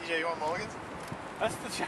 DJ Johan Morgen. Dat is het, ja.